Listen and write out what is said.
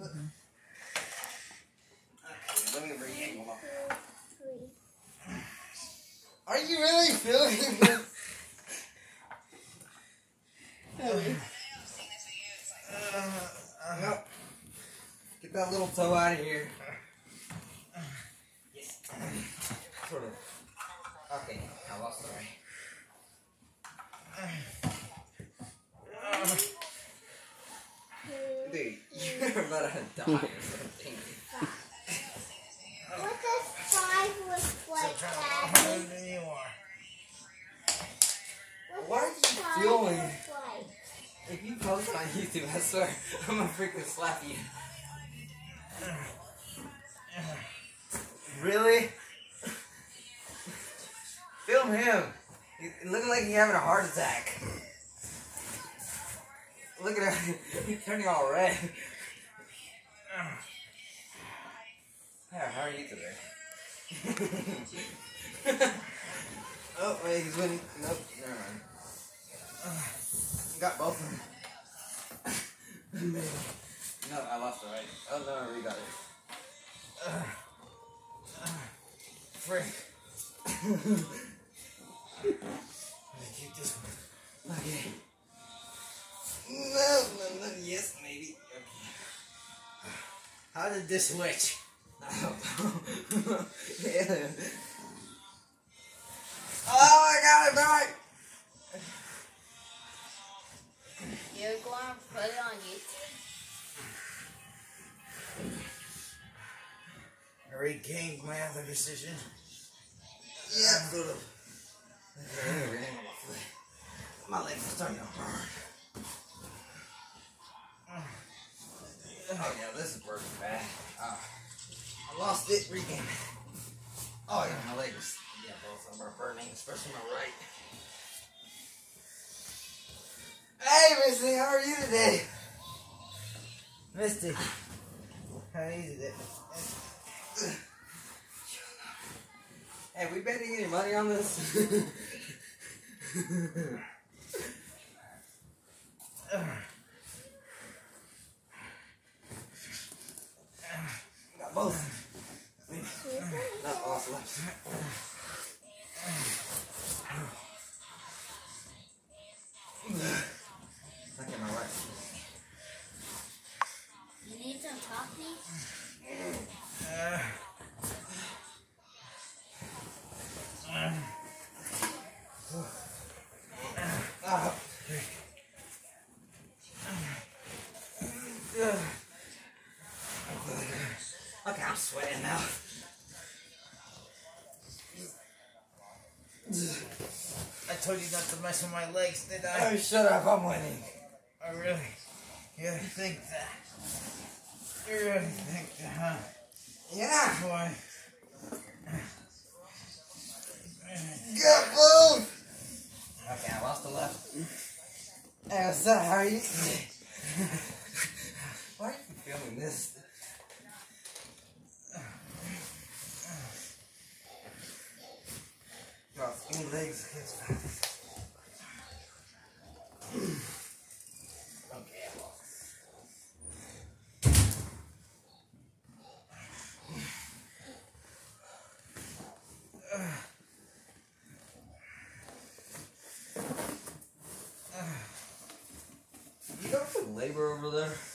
Okay, let me re-angle. Are you really feeling this? Uh, uh, Get that little toe out of here. Yes. Sort of. Okay, I lost the right. Dude, you're about to die or something. What does five look like, Daddy? What are you five doing? like? If you post on YouTube, I swear, I'm gonna freaking slap you. Really? Film him. He's looking like he's having a heart attack. Look at him. He's turning all red. Yeah, how are you today? oh, wait, he's winning. Nope, never mind. Got both of them. no, I lost the right. Oh, no, I regot it. Frick. keep this one. Okay. No, no, no, yes, maybe. Okay. How did this switch? Yeah. Oh, I got it back! You're going to put it on YouTube? I regained my other decision. Yeah, sort of. Okay, anyway, my legs are starting to burn. Oh, yeah, this is working bad. Uh, I lost it, regained it. Oh, yeah, my legs. Yeah, both of them are burning, especially my right. Hey, Missy, how are you today? Misty. How easy is it? Hey, we betting any money on this? Got both. Okay, I'm sweating now. I told you not to mess with my legs, did I? Oh, shut up, I'm winning. I really. You really think that? Really think that, huh? Yeah, Boy. got both. Okay, I lost the left. Hey, what's up? How are you? Why are you filming this? Got legs, kids. Okay, I lost. You got some labor over there?